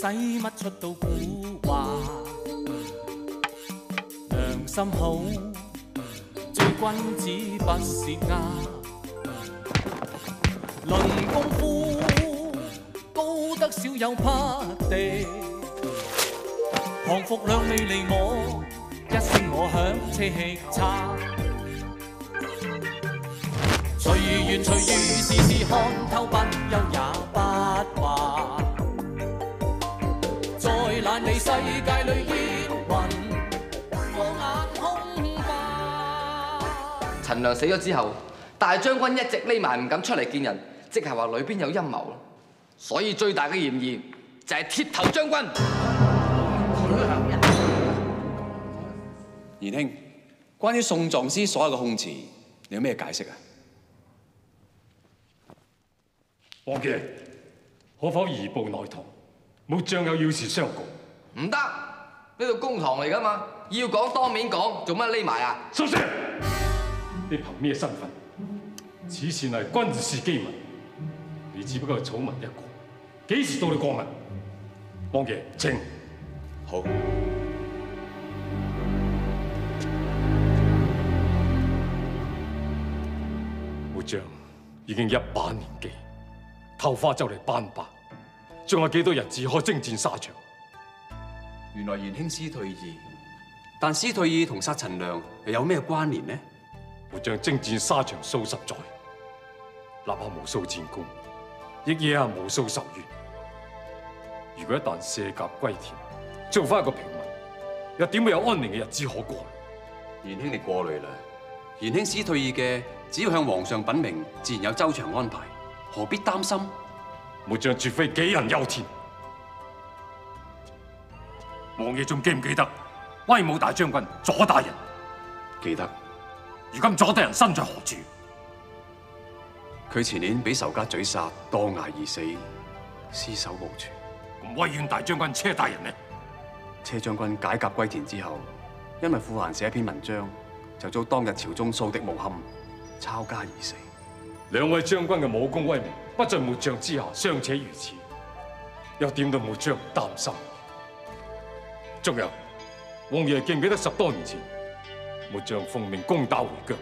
使乜出到古話？良心好，做君子不屑牙。論功夫，高得少有匹敵。降服兩未離我，一聲我響車氣叉。隨緣隨遇，事事看透不休也世界裏煙雲，我眼空吧。陳良死咗之後，大將軍一直匿埋唔敢出嚟見人，即係話裏邊有陰謀咯。所以最大嘅嫌疑就係鐵頭將軍。賢兄，關於宋藏師所有嘅控詞，你有咩解釋啊？王杰，可否移步內堂？冇將有要事相告。唔得，呢度公堂嚟噶嘛，要講當面講，做乜匿埋啊？收聲！你憑咩身份？此事係軍事機密，你只不過係草民一個，幾時到你過問？王爺，請。好。末將已經一把年紀，頭髮就嚟斑白，仲有幾多日子可征戰沙場？原來賢兄师退意，但师退意同殺陳良又有咩關聯呢？末將征戰沙場數十載，立下無數戰功，亦惹下無數仇怨。如果一旦卸甲歸田，做翻一個平民，又點會有安寧嘅日子可過？賢兄你過慮啦，賢兄师退意嘅，只要向皇上稟明，自然有周詳安排，何必擔心？末將絕非杞人憂天。王爺仲記唔記得威武大將軍左大人？記得。如今左大人身在何處？佢前年俾仇家嘴殺，墮崖而死，屍首無存。咁威遠大將軍車大人呢？車將軍解甲歸田之後，因為傅閒寫一篇文章，就遭當日朝中掃的無堪，抄家而死。兩位將軍嘅武功威名不在末將之下，尚且如此，又點到末將擔心？仲有，王爺記唔記得十多年前，末將奉命攻打回疆，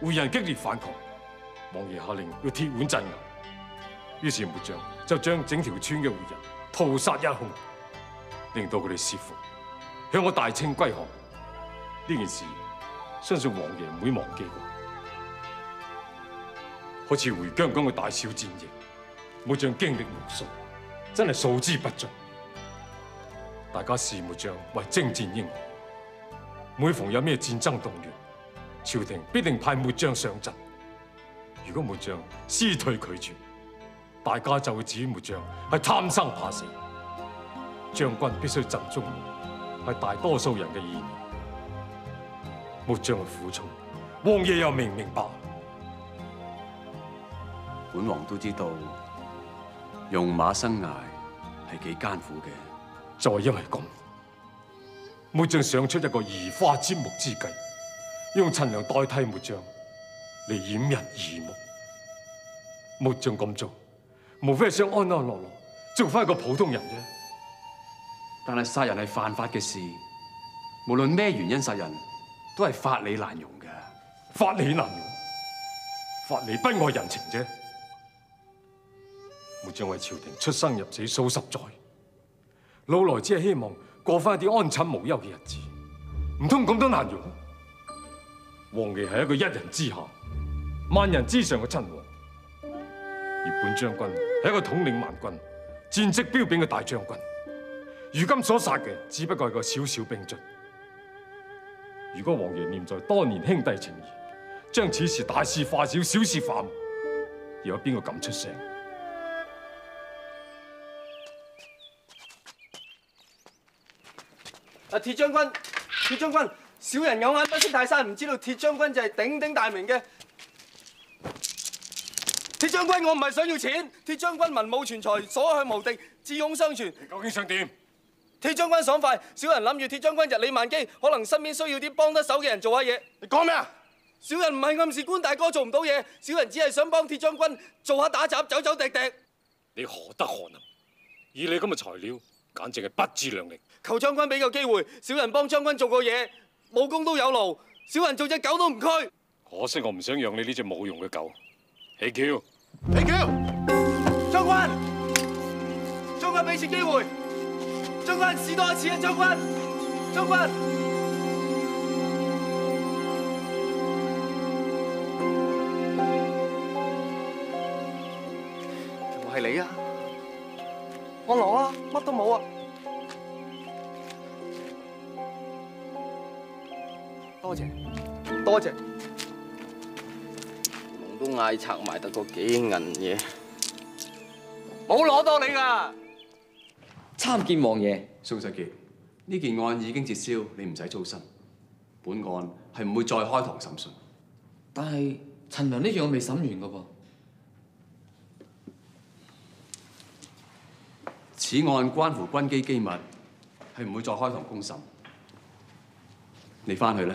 回人激烈反抗，王爺下令要鐵腕鎮壓，於是末將就將整條村嘅回人屠殺一空，令到佢哋折服，向我大清歸降。呢件事，相信王爺唔會忘記啩。好似回疆咁嘅大小戰役，末將經歷無數，真係數之不盡。大家視末將為征戰英雄，每逢有咩戰爭動員，朝廷必定派末將上陣。如果末將私退拒絕，大家就會指末將係貪生怕死。將軍必須盡忠，係大多數人嘅意念。末將嘅苦衷，王爺又明唔明白？本王都知道，用馬生涯係幾艱苦嘅。就係因為咁，末將想出一個移花接木之計，用陈良代替末將嚟掩人耳目。末將咁做，無非係想安安樂樂做翻一個普通人啫。但係殺人係犯法嘅事，無論咩原因殺人，都係法理難容嘅。法理難容，法理不外人情啫。末將為朝廷出生入死數十載。老來只係希望過翻一啲安枕無憂嘅日子，唔通咁都難容？王爺係一個一人之下、萬人之上嘅親王，而本將軍係一個統領萬軍、戰績彪炳嘅大將軍。如今所殺嘅只不過係個小小兵卒。如果王爷念在多年兄弟情誼，將此事大事化小、小事化無，又有邊個敢出聲？啊！鐵將軍，鐵將軍，小人有眼不識泰山，唔知道鐵將軍就係鼎鼎大名嘅。鐵將軍，我唔係想要錢，鐵將軍文武全才，所向無敵，智勇雙全。你究竟想點？鐵將軍爽快，小人諗住鐵將軍日理萬機，可能身邊需要啲幫得手嘅人做下嘢。你講咩啊？小人唔係暗示官大哥做唔到嘢，小人只係想幫鐵將軍做下打雜，走走趯趯。你何德何能？以你咁嘅材料，簡直係不自量力。求將軍俾個機會，小人幫將軍做過嘢，武功都有勞，小人做只狗都唔拘。可惜我唔想養你呢只冇用嘅狗。起橋，起橋，將軍，將軍俾次機會，將軍試多一次啊！將軍，將軍，我係你啊！我攞啊，乜都冇啊！多謝，多謝。都嗌拆埋得個幾銀嘢，冇攞到你噶。參見王爺。宋世傑，呢件案已經撤銷，你唔使操心。本案係唔會再開堂審訊。但係陳良呢樣未審完噶噃。此案關乎軍機機密，係唔會再開堂公審。你翻去啦。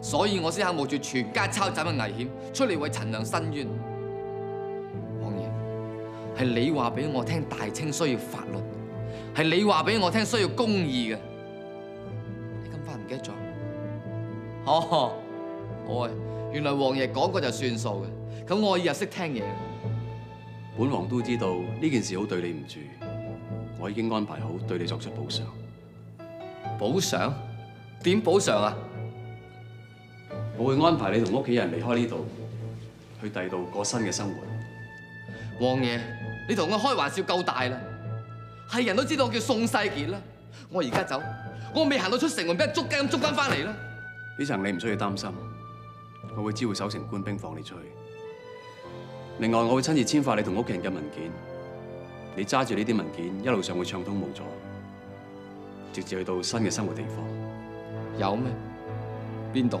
所以我先肯冒住全家抄斬嘅危险出嚟为陈良申冤。王爷系你话俾我听大清需要法律，系你话俾我听需要公義嘅。你咁快唔記得咗？哦，好啊，原來王爺講過就算數嘅。咁我以後識聽嘢。本王都知道呢件事好對你唔住，我已經安排好對你作出補償。補償？點補償啊？我會安排你同屋企人離開呢度，去第度過新嘅生活。王爺，你同我開玩笑夠大啦！係人都知道我叫宋世傑啦。我而家走，我未行到出城門，俾人捉雞咁捉翻翻嚟啦。呢層你唔需要擔心，我會知會守城官兵放你出去。另外，我會親自簽發你同屋企人嘅文件。你揸住呢啲文件，一路上會暢通無阻，直至去到新嘅生活地方。有咩？邊度？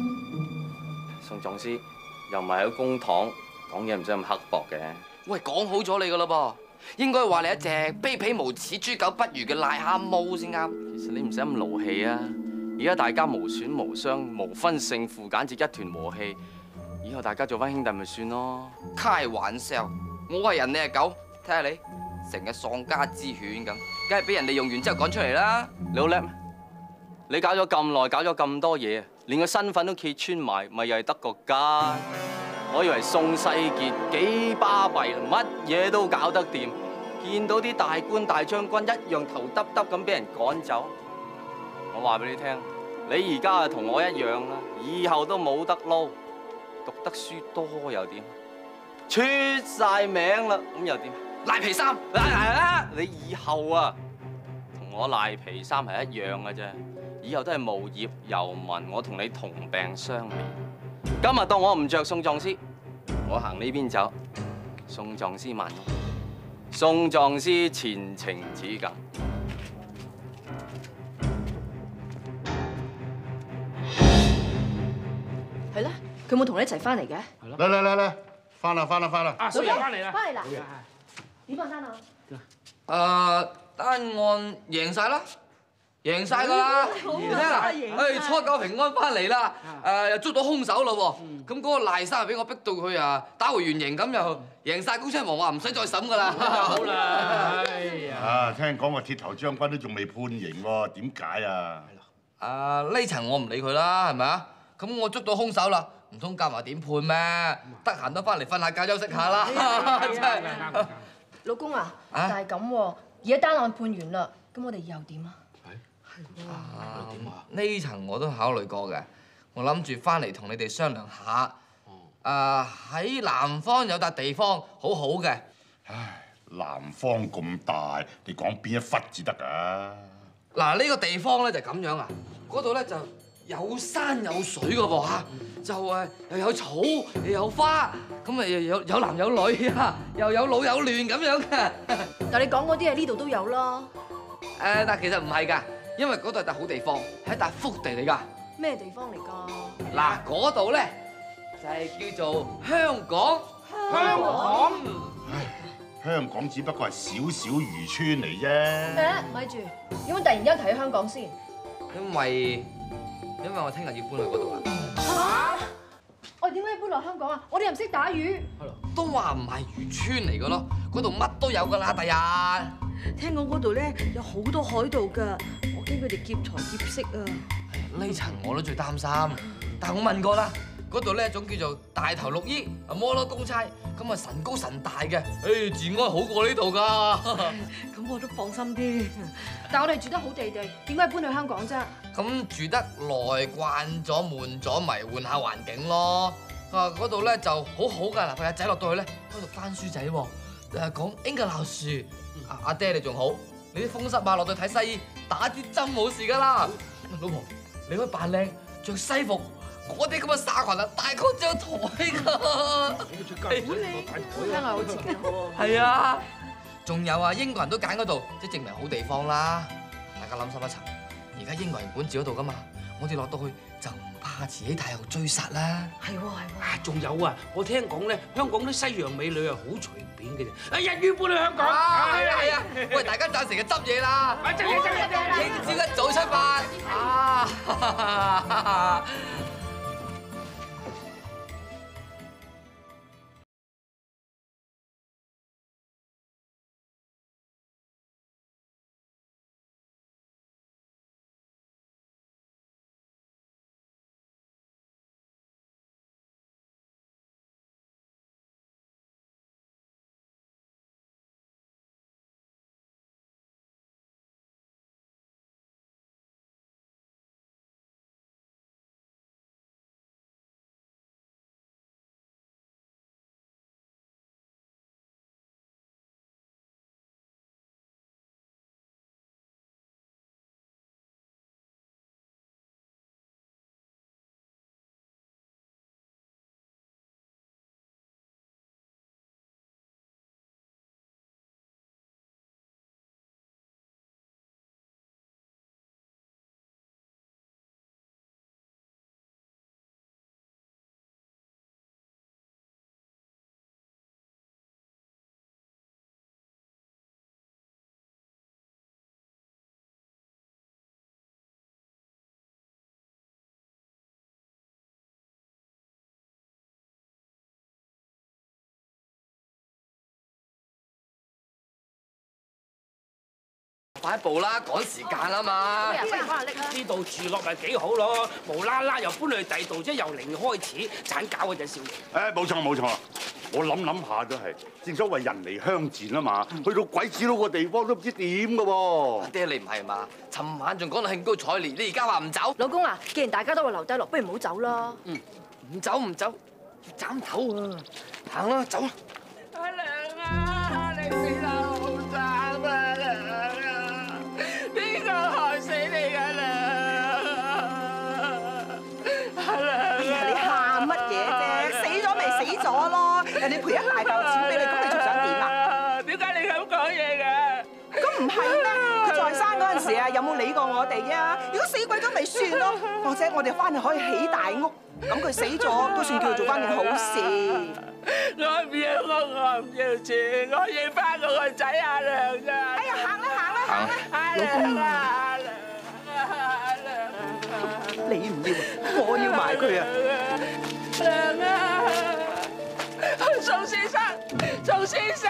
宋狀師又唔係喺公堂講嘢，唔使咁刻薄嘅。喂，講好咗你噶啦噃，應該話你一隻卑鄙無恥、豬狗不如嘅癞蛤蟆先啱。其實你唔使咁勞氣啊！而家大家無損無傷，無分勝負，簡直一團和氣。以後大家做翻兄弟咪算咯。開玩笑，我係人，你係狗，睇下你成日喪家之犬咁，梗係俾人哋用完之後趕出嚟啦。你好叻咩？你搞咗咁耐，搞咗咁多嘢，連個身份都揭穿埋，咪又係得個家？我以為宋世傑幾巴閉，乜嘢都搞得掂，見到啲大官大將軍一樣頭耷耷咁俾人趕走。我話俾你聽，你而家啊同我一樣啦，以後都冇得撈，讀得書多又點？出晒名啦，咁又點？賴皮衫，你以後啊，同我賴皮衫係一樣嘅啫。以後都係無業遊民，我同你同病相憐。今日當我唔着送葬師，我行呢邊走。送葬師慢咯，送葬師前程似錦。係咧，佢冇同你一齊翻嚟嘅。嚟嚟嚟嚟，翻啦翻啦翻啦！阿叔又翻嚟啦！翻嚟啦！點啊，單啊？誒，單案贏晒啦，贏晒噶啦！你睇下，誒初九平安翻嚟啦，誒又捉到兇手咯喎，咁嗰個賴生又俾我逼到佢啊打回原形咁又贏晒，高親王話唔使再審噶啦。好啦，哎呀！啊，聽講話鐵頭將軍都仲未判刑喎，點解啊？啊呢層我唔理佢啦，係咪啊？咁我捉到兇手啦，唔通夾埋點判咩？得閒都翻嚟瞓下覺休息下啦，真係。老公啊，啊但係咁喎，而家單案判完啦，咁我哋以後點啊？啊呢層我都考慮過嘅，我諗住翻嚟同你哋商量下。啊喺南方有笪地方好好嘅，唉，南方咁大，你講邊一忽至得㗎？嗱呢個地方咧就咁樣啊，嗰度咧就有山有水嘅喎嚇，就誒又有草又有花，咁啊又有有男有女啊，又有老有嫩咁樣嘅。但係你講嗰啲喺呢度都有咯，誒，但其實唔係㗎，因為嗰度係笪好地方，係一笪福地嚟㗎。咩地方嚟㗎？嗱，嗰度咧就係叫做香港。香港，香港只不過係少少漁村嚟啫。誒，咪住，點解突然間提起香港先？因為因為我聽日要搬去嗰度啦。嚇！我哋點解要搬落香港啊？我哋又唔識打魚。都話唔係漁村嚟㗎咯，嗰度乜都有㗎啦，第日。聽講嗰度咧有好多海盜㗎，我驚佢哋劫財劫色啊！呢層我都最擔心，但我問過啦，嗰度呢一種叫做大頭綠衣啊摩羅公差，咁啊神高神大嘅，誒治安好過呢度㗎。咁我都放心啲。但係我哋住得好地地，點解搬去香港啫？咁住得耐慣咗悶咗咪換下環境咯。啊嗰度咧就好好㗎，嗱，佢阿仔落到去咧，嗰度翻書仔喎，誒講英格鬧樹，阿阿爹你仲好，你啲風濕啊落到去睇西醫，打啲針冇事噶啦。老婆，你可以扮靚，着西服，嗰啲咁嘅紗裙啊，大過張台㗎。聽下好似幾好喎。係啊，仲有啊，英國人都揀嗰度，即係證明好地方啦。大家諗深一層，而家英國人管治嗰度噶嘛，我哋落到去怕慈禧太后追殺啦。係喎係喎。啊，仲有啊！我聽講咧，香港啲西洋美女係好隨便嘅啫。啊，日於搬去香港。啊，係啊係啊！喂，大家贊成嘅執嘢啦，啊，真係真係真係。聽朝一早出發。啊！快步啦，趕時間啊嘛！呢度住落咪幾好咯，無啦啦又搬去第度，即係由零開始，盞搞嗰隻少爺。誒，冇錯冇錯，我諗諗下都係，正所謂人離鄉賤啊嘛，去到鬼子佬個地方都唔知點㗎喎。爹你唔係嘛？尋晚仲講到興高采烈，你而家話唔走？老公啊，既然大家都話留低落，不如唔好走啦。唔走唔走，要斬頭啊！行啦，走啦！啊，有冇理過我哋啊？如果死鬼咗未算咯，或者我哋翻去可以起大屋，咁佢死咗都算叫佢做翻件好事。我唔要屋，我唔要錢，我要翻我個仔阿娘咋。哎呀，行啦行啦行啦，阿娘啊，阿娘啊，阿娘啊！你唔要啊，我要埋佢啊！娘啊！宋先生，宋先生！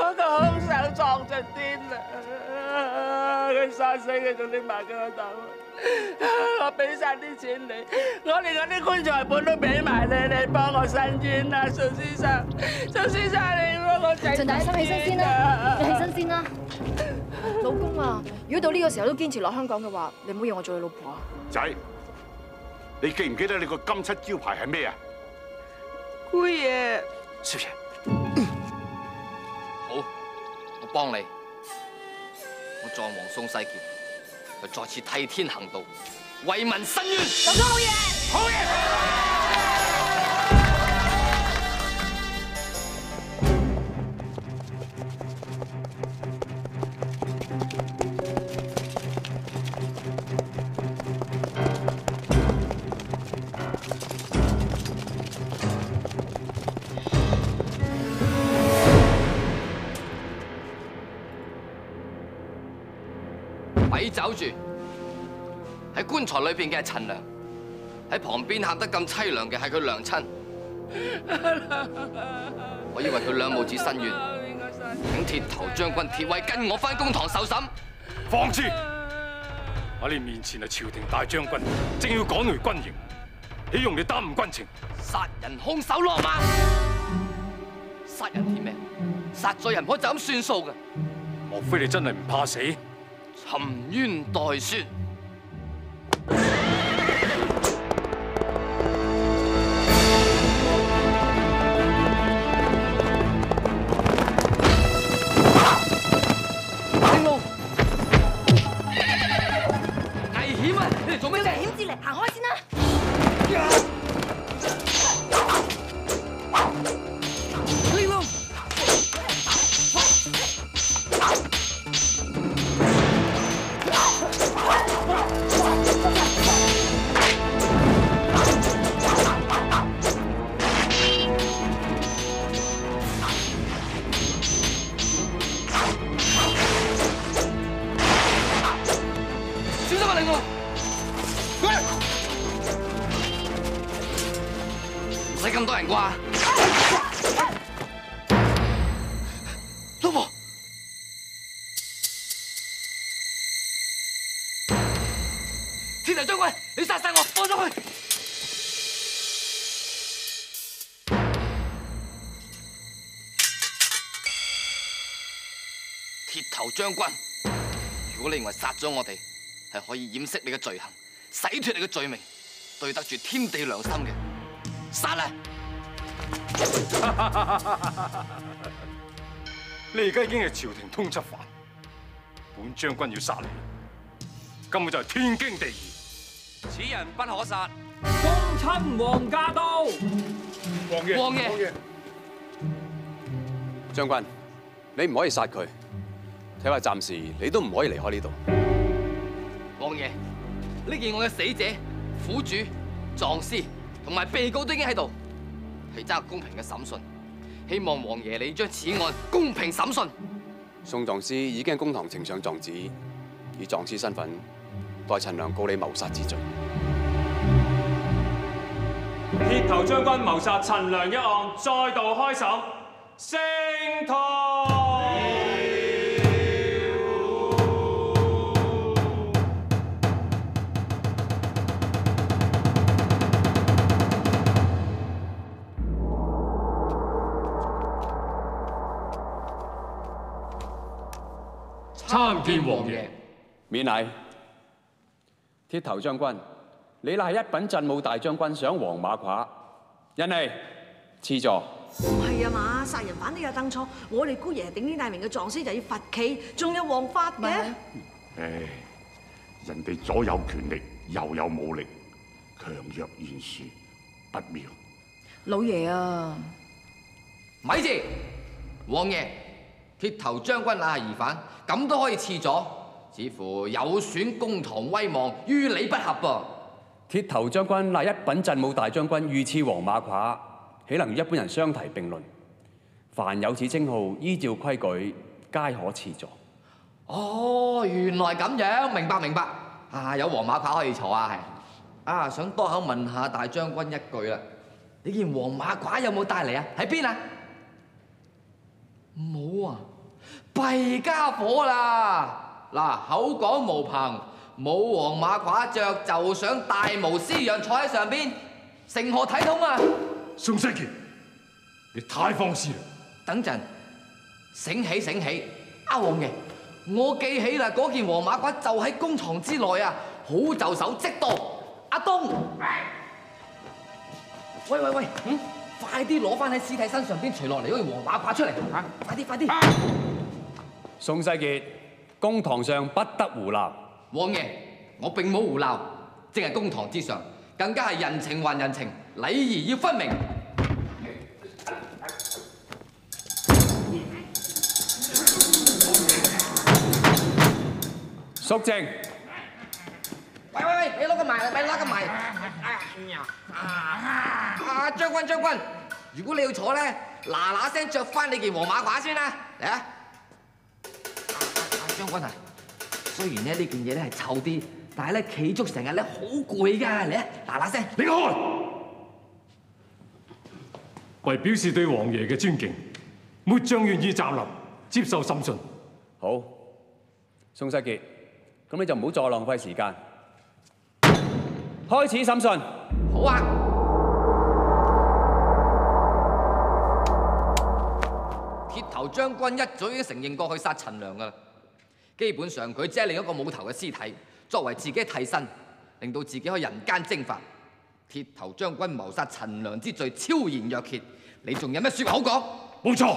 嗰個兇手撞就癲啦！佢殺死佢仲拎埋佢個頭，我俾晒啲錢你，我連嗰啲棺材本都俾埋你，你幫我申冤啊，宋先生，宋先生你幫我仔陳大生起身先啦，你起身先啦。老公啊，如果到呢個時候都堅持落香港嘅話，你唔好要我做你老婆啊！仔，你記唔記得你個金漆招牌係咩啊？姑爺，少爺，幫你，我壮王宋世傑，佢再次替天行道，為民伸冤。老公好嘢，好嘢！棺材裏邊嘅係陳良，喺旁邊喊得咁凄涼嘅係佢娘親。我以為佢兩母子身冤，請鐵頭將軍鐵衛跟我翻公堂受審。放肆！喺你面前係朝廷大將軍，正要趕回軍營，豈容你耽誤軍情？殺人兇手落馬，殺人添命，殺咗人唔可以就咁算數嘅，莫非你真係唔怕死？沉冤待雪。將軍，如果你認為殺咗我哋係可以掩飾你嘅罪行，洗脱你嘅罪名，對得住天地良心嘅，殺啦！你而家已經係朝廷通緝犯，本將軍要殺你，根本就係天經地義。此人不可殺。恭親王駕到！王爺，王爺，將軍，你唔可以殺佢，睇下暫時你都唔可以離開呢度。王爺，呢件案嘅死者、苦主、藏尸同埋被告都已經喺度，係爭個公平嘅審訊。希望王爺你將此案公平審訊。宋藏師已經喺公堂呈上狀紙，以藏師身份代陳良告你謀殺之罪。鐵頭將軍謀殺陳良一案再度開審，升堂。參見王爺。免禮。鐵頭將軍，你乃係一品鎮武大將軍，上黃馬褂，人嚟賜座。唔係啊嘛，殺人犯都有凳坐，我哋姑爺鼎鼎大名嘅狀師就要罰企，仲有王法嘅。唉，人哋左有權力，右有武力，強弱懸殊，不妙。老爺啊，咪住，王爺，鐵頭將軍那係疑犯，咁都可以刺咗，似乎有損公堂威望，於理不合噃。鐵頭將軍那一品鎮武大將軍，御賜黃馬褂，豈能與一般人相提並論？凡有此稱號，依照規矩，皆可刺咗。哦，原來咁樣，明白明白。啊，有黃馬褂可以坐啊，係。啊，想多口問下大將軍一句啦。你件黃馬褂有冇帶嚟啊？喺邊啊？冇啊！弊家伙啦！嗱，口講無憑，冇黃馬褂着，就想大模斯樣坐喺上邊，成何體統啊？宋世傑，你太放肆啦！等陣，醒起醒起，阿王爺，我記起啦，嗰件黃馬褂就喺公堂之內啊，好就手即到。阿東，喂喂喂，嗯，快啲攞翻喺屍體身上邊除落嚟嗰件黃馬褂出嚟嚇！快啲快啲！宋世傑，公堂上不得胡鬧。王爺，我並冇胡鬧，正係公堂之上，更加係人情還人情，禮儀要分明。肅靜。喂喂喂，你攞個埋，咪攞個埋。啊，將軍將軍，如果你要坐咧，嗱嗱聲着翻你件黃馬褂先啦，嚟啊！啊將軍啊，雖然咧呢件嘢咧係臭啲，但係咧企足成日咧好攰㗎，嚟啊！嗱嗱聲，你開！為表示對王爺嘅尊敬，末將願意站立接受審訊。好，宋世傑，咁你就唔好再浪費時間，開始審訊。好啊！鐵頭將軍一早已經承認過去殺陳良噶啦，基本上佢只係另一個冇頭嘅屍體，作為自己嘅替身，令到自己可以人間蒸發。鐵頭將軍謀殺陳良之罪超然若揭，你仲有咩説話好講？冇錯，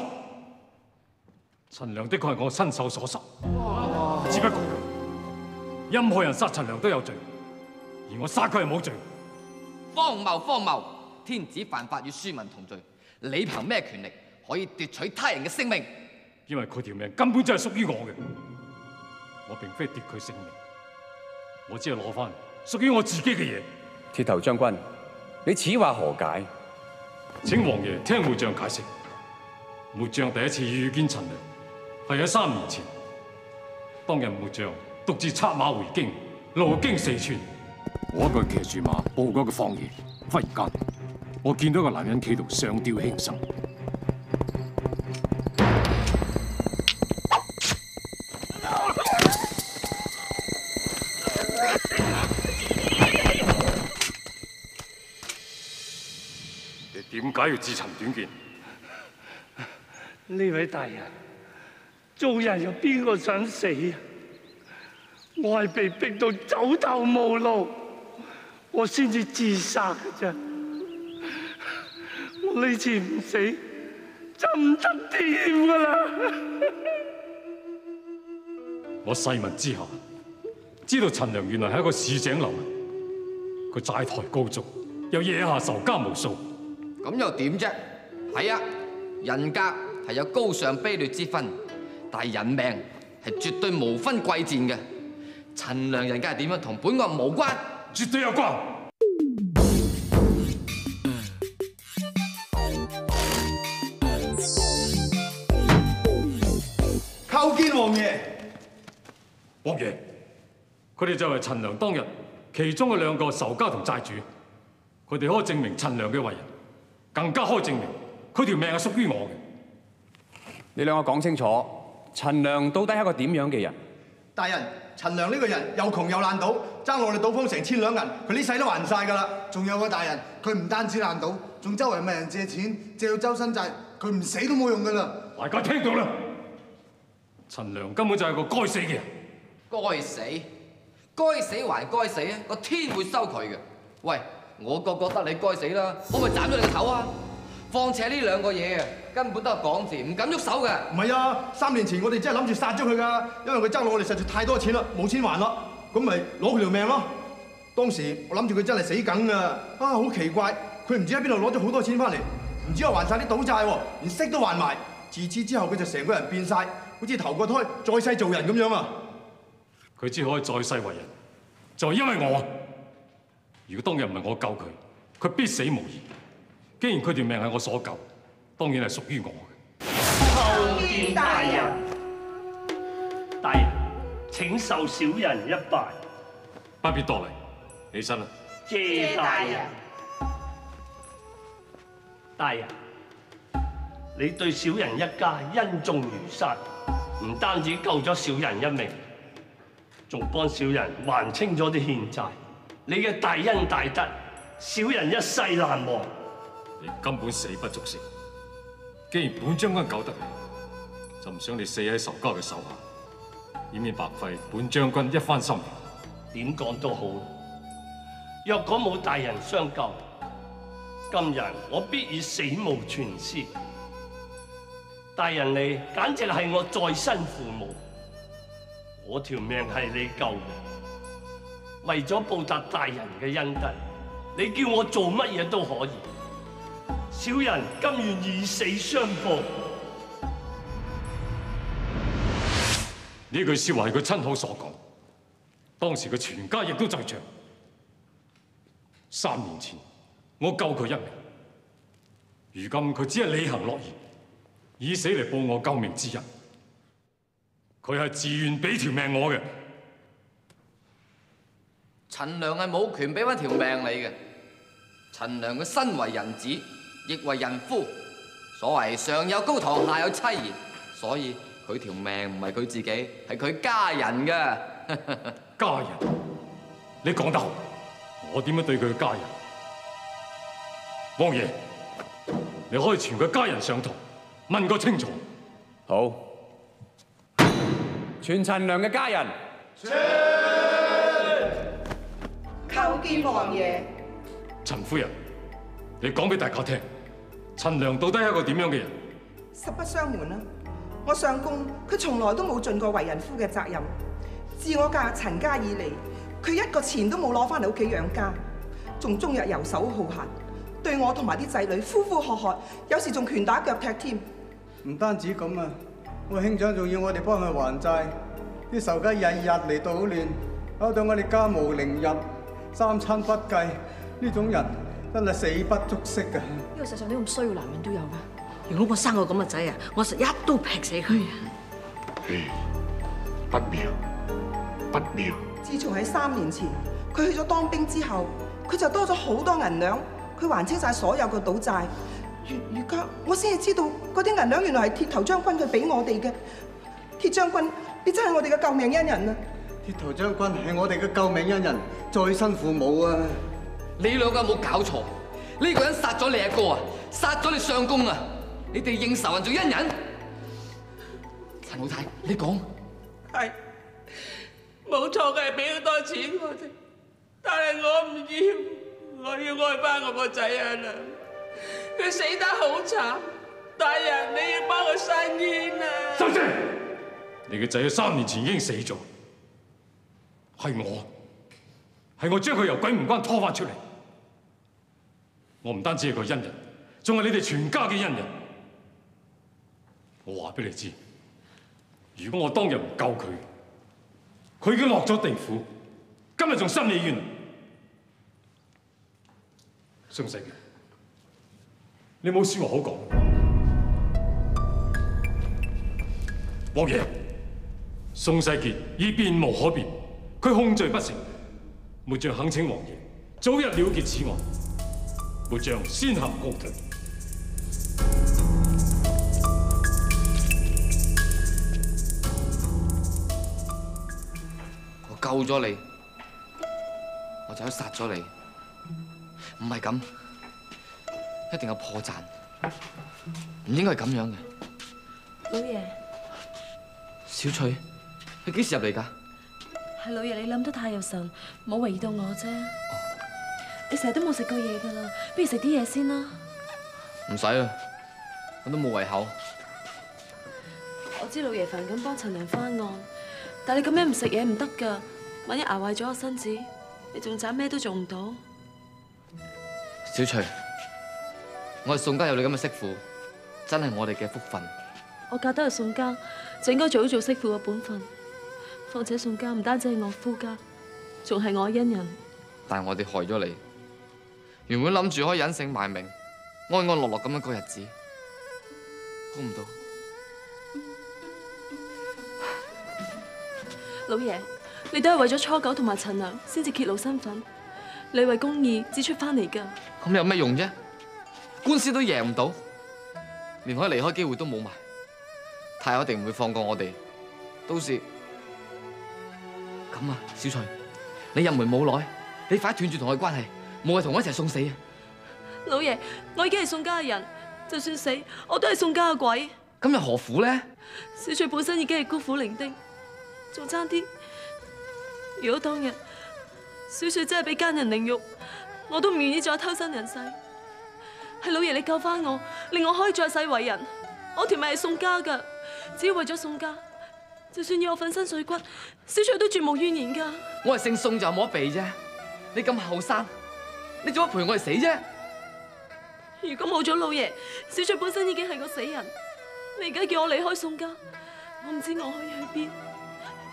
陳良的確係我親手所殺，只不過任何人殺陳良都有罪，而我殺佢係冇罪。荒謬荒謬！天子犯法與庶民同罪，你憑咩權力可以奪取他人嘅性命？因為佢條命根本就係屬於我嘅，我並非奪佢性命，我只係攞翻屬於我自己嘅嘢。鐵頭將軍，你此話何解？請王爺聽末將解釋。末將第一次遇見陳良，係喺三年前。當日末將獨自策馬回京，路經四川，我一個人騎住馬報嗰個荒野。忽然間，我見到一個男人企度上吊輕生。你點解要自尋短見？呢位大人，做人有邊個想死啊？我係被逼到走投無路，我先至自殺嘅啫。我呢次唔死就唔得掂噶啦！我細問之下，知道陳良原來係一個市井流民，佢債台高築，又惹下仇家無數。咁又點啫？係啊，人格係有高尚卑劣之分，但係人命係絕對無分貴賤嘅。陳良人格係點樣同本案無關？絕對有關。叩見王爺。王爺，佢哋就係陳良當日其中嘅兩個仇家同債主，佢哋可以證明陳良嘅為人，更加可以證明佢條命係屬於我嘅。你兩個講清楚，陳良到底係一個點樣嘅人？大人，陳良呢個人又窮又爛賭，爭我哋賭坊成千兩銀，佢呢世都還晒㗎啦。仲有個大人，佢唔單止爛賭，仲周圍問人借錢，借到周身債，佢唔死都冇用㗎啦。大家聽到啦，陳良根本就係個該死嘅人。該死，該死還該死啊！個天會收佢嘅。喂，我個覺得你該死啦，我咪斬咗你個頭啊！況且呢兩個嘢啊，根本都係講字，唔敢喐手嘅。唔係啊，三年前我哋真係諗住殺咗佢㗎，因為佢爭我哋實在太多錢啦，冇錢還啦，咁咪攞佢條命咯。當時我諗住佢真係死梗㗎，啊好奇怪，佢唔知喺邊度攞咗好多錢翻嚟，唔知又還晒啲賭債喎，連息都還埋。自此之後佢就成個人變晒，好似投個胎再世做人咁樣啊！佢只可以再世為人，就係因為我。如果當日唔係我救佢，佢必死無疑。既然佢條命係我所救，當然係屬於我嘅。叩見大人，大人請受小人一拜。不必多禮，起身啦。謝大人。大人，你對小人一家恩重如山，唔單止救咗小人一命，仲幫小人還清咗啲欠債。你嘅大恩大德，小人一世難忘。你根本死不足惜。既然本將軍救得你，就唔想你死喺仇家嘅手下，以免白費本將軍一番心血。點講都好，若果冇大人相救，今日我必已死無全屍。大人你簡直係我再生父母，我條命係你救嘅，為咗報答大人嘅恩德，你叫我做乜嘢都可以。小人甘願以死相報。呢句説話係佢親口所講，當時佢全家亦都在场。三年前我救佢一命，如今佢只係履行諾言，以死嚟報我救命之恩。佢係自願俾條命我嘅。陳良係冇權俾翻條命你嘅。陳良佢身為人子，亦為人夫，所謂上有高堂，下有妻兒，所以佢條命唔係佢自己，係佢家人嘅。家人，你講得好，我點樣對佢嘅家人？王爺，你可以傳佢家人上堂，問個清楚。好，傳陳良嘅家人。叩見王爺。陳夫人，你講俾大家聽，陳良到底係一個點樣嘅人？實不相瞞啦，我相公佢從來都冇盡過為人夫嘅責任。自我嫁入陳家以嚟，佢一個錢都冇攞翻嚟屋企養家，仲終日游手好閒，對我同埋啲仔女呼呼喝喝，有時仲拳打腳踢添。唔單止咁啊，我兄長仲要我哋幫佢還債，啲仇家日日嚟搗亂，搞到我哋家無寧日，三餐不繼。呢種人真係死不足惜㗎。呢個世上啲咁衰嘅男人都有㗎。如果我生個咁嘅仔啊，我實一刀劈死佢啊！不妙，不妙。自從喺三年前佢去咗當兵之後，佢就多咗好多銀兩，佢還清晒所有嘅賭債。而而家我先至知道嗰啲銀兩原來係鐵頭將軍佢俾我哋嘅。鐵將軍，你真係我哋嘅救命恩人啊！鐵頭將軍係我哋嘅救命恩人，再生父母啊！你兩個有冇搞錯？呢個人殺咗你阿哥啊，殺咗你相公啊！你哋認仇人做恩人？陳老太，你講係冇錯嘅，係俾好多錢我哋，但係我唔要，我要愛翻我個仔阿娘。佢死得好慘，大人你要幫佢伸冤啊！收聲！你嘅仔喺三年前已經死咗，係我，係我將佢由鬼門關拖翻出嚟。我唔單止係個恩人，仲係你哋全家嘅恩人。我話俾你知，如果我當日唔救佢，佢已經落咗地府，今日仲心理冤。宋世杰，你冇说话好讲。王爺，宋世杰已變無可變，佢控罪不成，末將懇請王爺早日了結此案，末將先行告退。我救咗你，我就可以殺咗你。唔係咁，一定有破綻，唔應該係咁樣嘅。老爷，小翠，你幾時入嚟㗎？係老爺，你諗得太入神，冇懷疑到我啫。你成日都冇食過嘢㗎啦，不如食啲嘢先啦。唔使啦，我都冇胃口。我知老爺煩緊幫陳良翻案，但係你咁樣唔食嘢唔得㗎，萬一捱壞咗個身子，你仲盞咩都做唔到。小翠，我系宋家有你咁嘅媳婦，真係我哋嘅福分。我嫁得係宋家，就應該做好做媳婦嘅本分。況且宋家唔單止係我夫家，仲係我恩人。但係我哋害咗你，原本諗住可以隱姓埋名，安安樂樂咁樣過日子，估唔到。老爺，你都係為咗初九同埋陳良先至揭露身份，你為公義指出翻嚟㗎。咁有咩用啫？官司都贏唔到，連可以離開機會都冇埋。太后一定唔會放過我哋。到時咁啊，小翠，你入門冇耐，你快斷絕同佢關係，冇係同我一齊送死啊！老爷，我已經係宋家嘅人，就算死，我都係宋家嘅鬼。咁又何苦呢？小翠本身已經係孤苦伶仃，仲差啲。如果當日小翠真係俾奸人凌辱，我都唔願意再偷生人世。係老爷你救翻我，令我可以再世為人。我條命係宋家噶，只要為咗宋家，就算要我粉身碎骨，小翠都絕無怨言噶。我係姓宋就冇得避啫。你咁後生，你做乜陪我哋死啫？如果冇咗老爺，小翠本身已經係個死人。你而家叫我離開宋家，我唔知我可以去邊。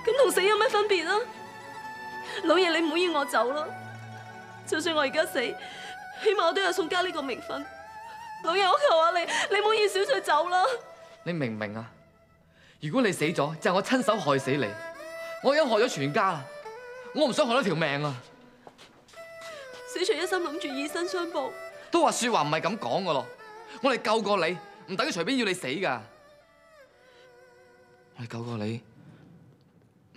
咁同死有咩分別啊？老爺，你唔好要我走啦！就算我而家死，起碼我都有宋家呢個名分。老爺，我求下你，你唔好要小翠走啦！你明唔明啊？如果你死咗，就係我親手害死你，我已經害咗全家啦。我唔想害咗條命啊！小翠一心諗住以身相報，都話說話唔係咁講噶咯。我哋救過你，唔等於隨便要你死噶。我哋救過你，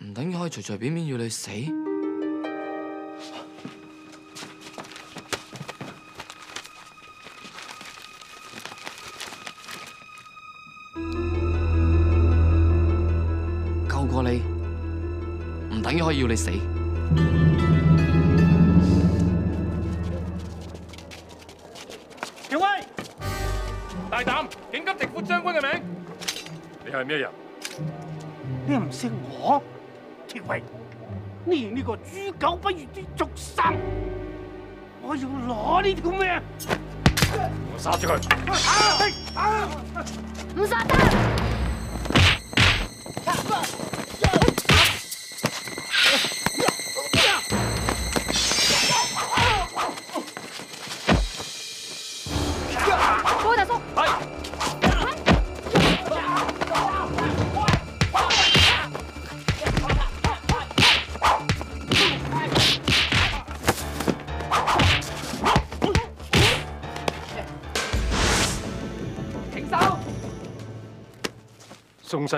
唔等於可以隨隨便便要你死。可以要你死。喬威，大膽，警急直呼將軍嘅名。你係咩人？你唔識我？鐵衛，你呢個豬狗不如啲畜生！我要攞呢條命！我殺咗佢！唔殺得！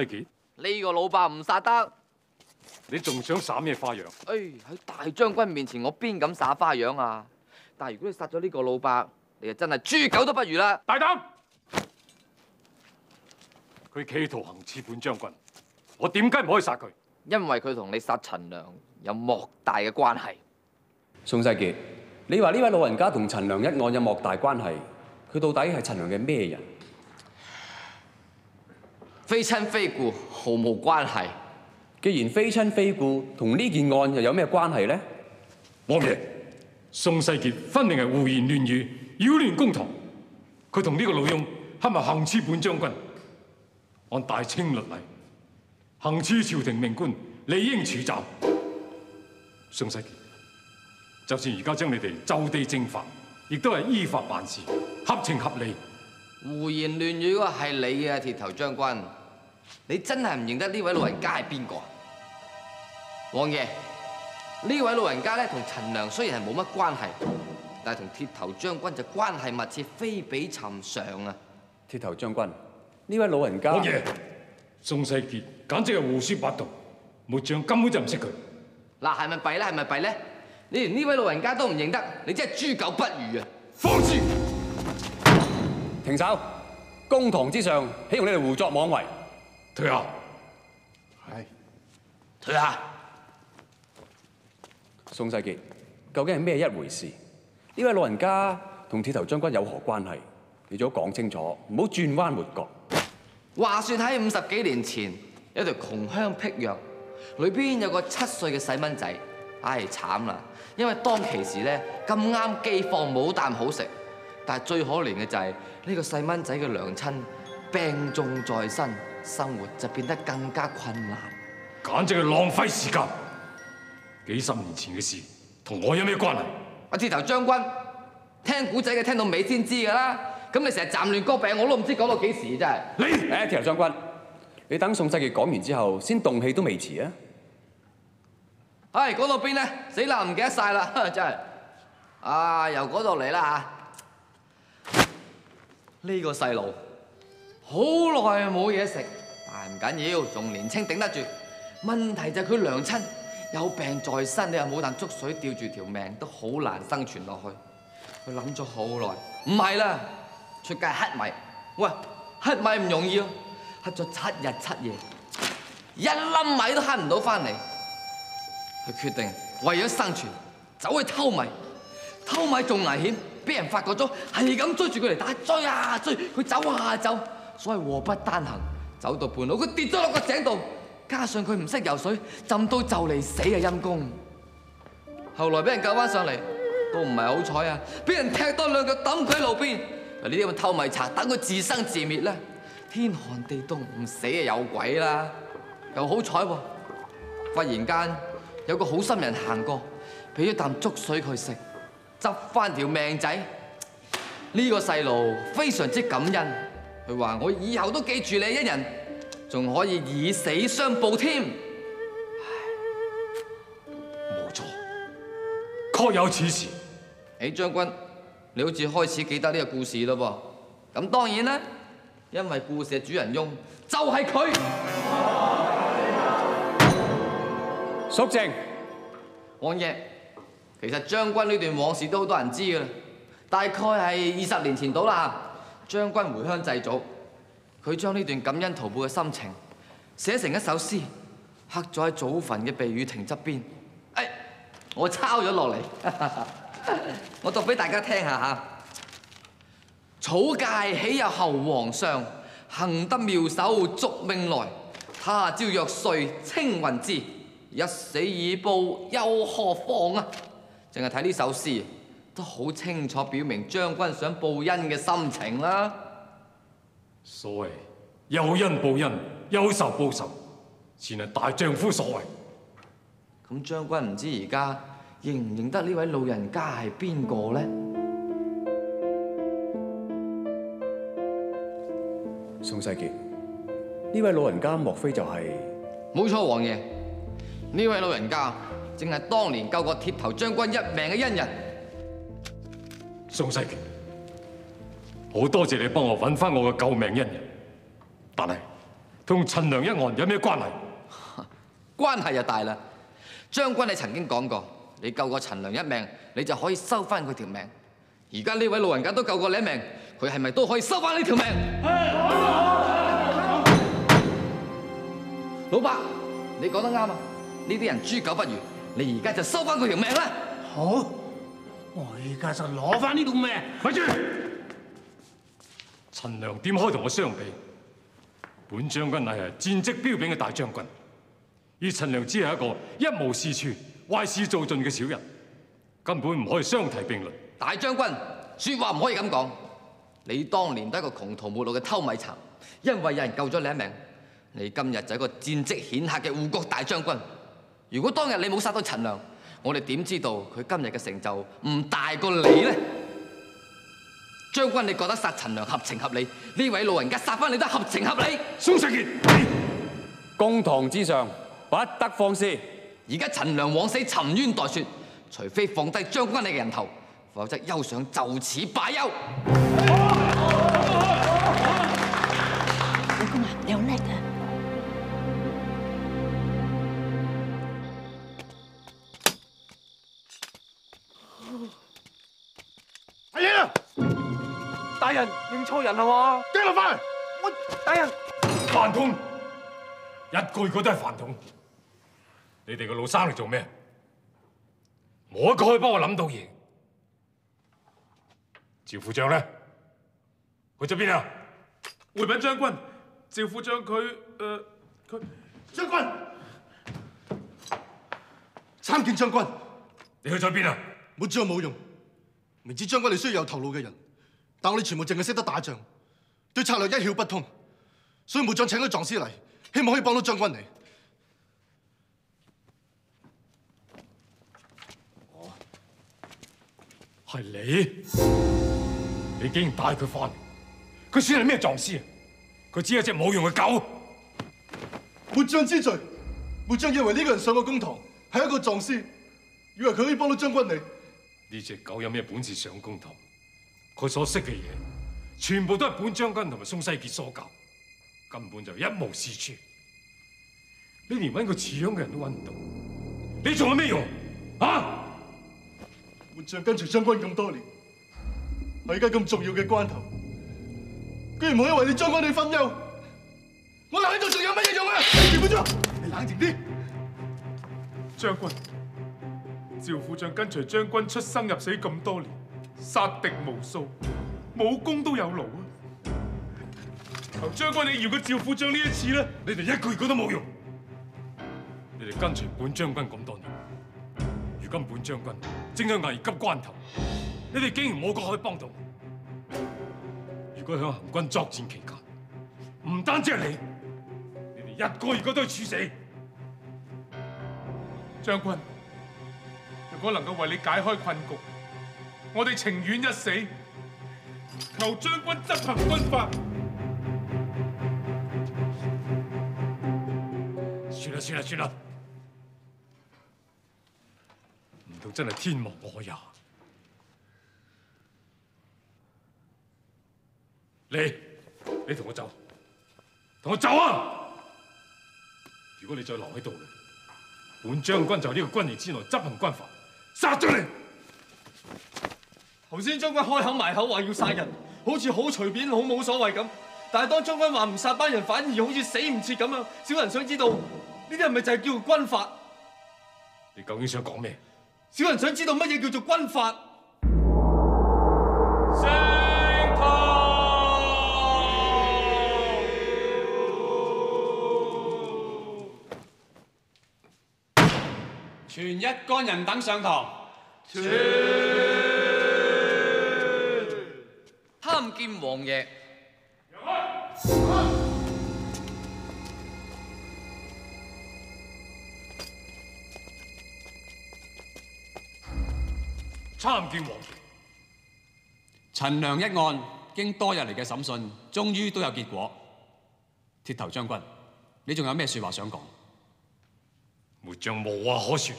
呢個老伯唔殺得。你仲想耍咩花樣？哎，喺大將軍面前，我邊敢耍花樣啊！但係如果你殺咗呢個老伯，你就真係豬狗都不如啦！大膽！佢企圖行刺本將軍，我點解唔可以殺佢？因為佢同你殺陳良有莫大嘅關係。宋世傑，你話呢位老人家同陳良一案有莫大關係，佢到底係陳良嘅咩人？非親非故，毫無關係。既然非親非故，同呢件案又有咩關係呢？王爺，宋世傑分明係胡言亂語，擾亂公堂。佢同呢個老翁係咪行刺本將軍？按大清律例，行刺朝廷命官，理應處斬。宋世傑，就算而家將你哋就地正法，亦都係依法辦事，合情合理。胡言亂語嗰個係你啊，鐵頭將軍，你真係唔認得呢位老人家係邊個啊？王爺，呢位老人家咧同陳良雖然係冇乜關係，但係同鐵頭將軍就關係密切，非比尋常啊！鐵頭將軍，呢位老人家，王爺，宋世傑簡直係胡說八道，末將根本就唔識佢。嗱，係咪弊咧？係咪弊咧？你連呢位老人家都唔認得，你真係豬狗不如啊！放肆！停手！公堂之上，豈容你哋胡作妄为？退下。系。退下。宋世杰，究竟系咩一回事？呢位老人家同铁头将军有何关系？你最好講清楚，唔好转弯抹角。话说喺五十几年前，有条穷乡僻壤，里边有个七岁嘅细蚊仔，唉惨啦！因为当其时咧咁啱饑荒冇啖好食，但係最可憐嘅就係、呢個細蚊仔嘅娘親病重在身，生活就變得更加困難。簡直係浪費時間。幾十年前嘅事，同我有咩關係？阿鐵頭將軍，聽古仔嘅聽到尾先知㗎啦。咁你成日站亂歌病，我都唔知講到幾時真係。你誒鐵頭將軍，你等宋世傑講完之後，先動氣都未遲啊！唉，講到邊咧？死啦，唔記得晒啦，真係。啊，由嗰度嚟啦嚇。呢個細路好耐冇嘢食，但係唔緊要，仲年青頂得住。問題就係佢娘親有病在身，你又冇啖粥水吊住條命，都好難生存落去。佢諗咗好耐，唔係啦，出街乞米。喂，乞米唔容易啊，乞咗七日七夜，一粒米都乞唔到翻嚟。佢決定為咗生存，走去偷米。偷米仲危險，俾人發覺咗，係咁追住佢嚟打，追啊追，佢走啊走，所謂禍不單行，走到半路佢跌咗落個井度，加上佢唔識游水，浸到就嚟死啊陰公。後來俾人救翻上嚟，都唔係好彩啊，俾人踢多兩腳抌佢喺路邊。嗱呢啲咁偷米賊，等佢自生自滅啦，天寒地凍唔死啊有鬼啦！又好彩喎，忽然間有個好心人行過，俾咗啖粥水佢食。執翻條命仔，呢、個細路非常之感恩。佢話：我以後都記住你一人，仲可以以死相報添。冇錯，確有此事。誒將軍，你好似開始記得呢個故事咯噃。咁當然啦，因為故事嘅主人翁就係佢。肅靜，王爺。其實將軍呢段往事都好多人知㗎啦，大概係二十年前到啦。將軍回鄉祭祖，佢將呢段感恩圖報嘅心情寫成一首詩，刻咗喺祖墳嘅避雨亭側邊。誒，我抄咗落嚟，我讀俾大家聽下嚇。草芥岂有侯皇上，幸得妙手續命來。他朝若睡青雲志，一死以報又何妨啊！淨係睇呢首詩，都好清楚表明將軍想報恩嘅心情啦。所謂有恩報恩，有仇報仇，全係大丈夫所為。咁將軍唔知而家認唔認得呢位老人家係邊個呢？宋世傑，呢位老人家莫非就係、冇錯，王爺，呢位老人家正係當年救過鐵頭將軍一命嘅恩人。宋世傑，好多謝你幫我揾翻我嘅救命恩人，但係同陳良一案有咩關係？關係就大啦。將軍你曾經講過，你救過陳良一命，你就可以收翻佢條命。而家呢位老人家都救過你一命，佢係咪都可以收翻你條命？老伯，你講得啱啊！呢啲人豬狗不如，你而家就收翻佢條命啦！好，我而家就攞翻呢條命。咪住！陳良點可以同我相比？本將軍乃係戰績彪炳嘅大將軍，而陳良只係一個一無是處、壞事做盡嘅小人，根本唔可以相提並論。大將軍，説話唔可以咁講。你當年都係一個窮途末路嘅偷米賊，因為有人救咗你一命，你今日就係一個戰績顯赫嘅護國大將軍。如果當日你冇殺到陳良，我哋點知道佢今日嘅成就唔大過你呢？將軍，你覺得殺陳良合情合理？呢位老人家殺翻你都合情合理？宋世傑，公堂之上不得放肆。而家陳良枉死，沉冤待雪，除非放低將軍你嘅人頭，否則休想就此罷休。阿爺啊！大人認錯人啦喎！掟落翻嚟！我大人飯桶，一個個都係飯桶。你哋個老生嚟做咩？冇一個可以幫我諗到嘢。趙副將咧，去咗邊啊？回禀將軍，趙副將佢誒佢將軍，參見將軍。你去咗邊啊？冇知我冇用，明知將軍你需要有頭腦嘅人，但我哋全部淨係識得打仗，對策略一竅不通，所以末將請咗壯師嚟，希望可以幫到將軍你。係你？你竟然帶佢翻嚟？佢算係咩壯師啊？佢只係隻冇用嘅狗。末將之罪，末將以為呢個人上過公堂，係一個壯師，以為佢可以幫到將軍你。呢只狗有咩本事上公堂？佢所識嘅嘢，全部都係本將軍同埋宋世傑所教，根本就一無是處。你連揾個似樣嘅人都揾唔到，你仲有咩用啊？換將跟隨將軍咁多年，喺而家咁重要嘅關頭，居然冇因為你將軍你分憂，我留喺度仲有乜嘢用啊？趙副將，你冷靜啲。將軍，趙副將跟隨將軍出生入死咁多年，殺敵無數，武功都有勞啊！求將軍你饒個趙副將呢一次啦！你哋一個月都冇用，你哋跟隨本將軍咁多年，如今本將軍正喺危急關頭，你哋竟然冇個可以幫到。如果喺行軍作戰期間，唔單止係你，你哋一個二個都要處死。將軍，如果能夠為你解開困局，我哋情願一死。求將軍執行軍法。算啦算啦算啦，唔通真係天亡我也？你，你同我走，同我走啊！如果你再留喺度，本將軍就喺呢個軍營之內執行軍法，殺咗你！頭先將軍開口埋口話要殺人，好似好隨便，好冇所謂咁。但係當將軍話唔殺班人，反而好似死唔切咁樣。小人想知道呢啲係咪就係叫做軍法？你究竟想講咩？小人想知道乜嘢叫做軍法？全一干人等上堂。参见王爷。参见王爷。陈良一案经多日嚟嘅审讯，终于都有结果。铁头将军，你仲有咩说话想講？末將無話可説。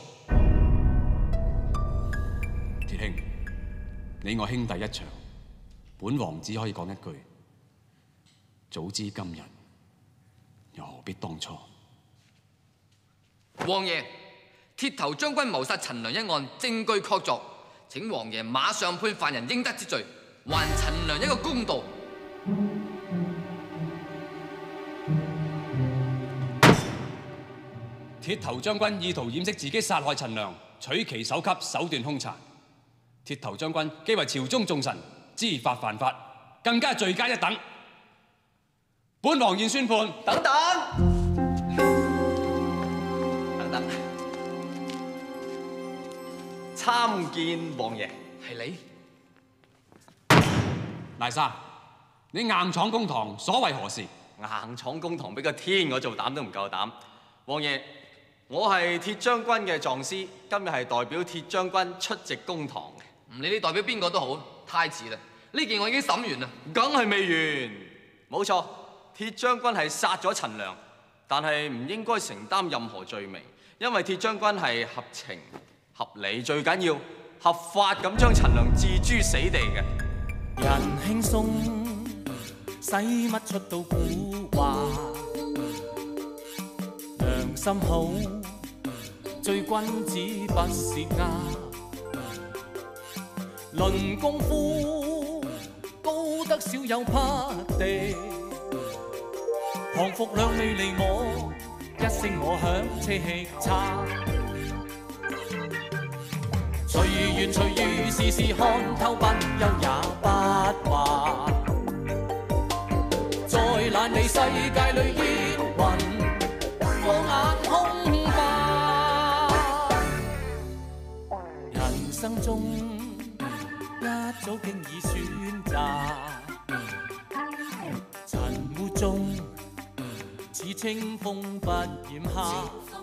鐵兄，你我兄弟一場，本王只可以講一句：早知今日，又何必當初？王爺，鐵頭將軍謀殺陳良一案證據確凿，請王爺馬上判犯人應得之罪，還陳良一個公道。鐵頭將軍意圖掩飾自己殺害陳良，取其首級，手段兇殘。鐵頭將軍既為朝中重臣，知法犯法，更加罪加一等。本王現宣判。等等，等等，參見王爺。係你？賴生，你硬闖公堂，所為何事？硬闖公堂，俾個天我做膽都唔夠膽。王爺，我係鐵將軍嘅藏師，今日係代表鐵將軍出席公堂嘅。唔理你代表邊個都好，太遲啦！呢件我已經審完啦。梗係未完。冇錯，鐵將軍係殺咗陳良，但係唔應該承擔任何罪名，因為鐵將軍係合情合理，最緊要合法咁將陳良置諸死地嘅。人輕鬆，使乜出到古話？心好，最君子不是鴉。論功夫，高得少有趴地。降服两未離我，一声我響車氣叉。隨緣隨遇，事事看透不忧也不話。在爛地世界中一早经已選擇，塵污中似清风不染黑。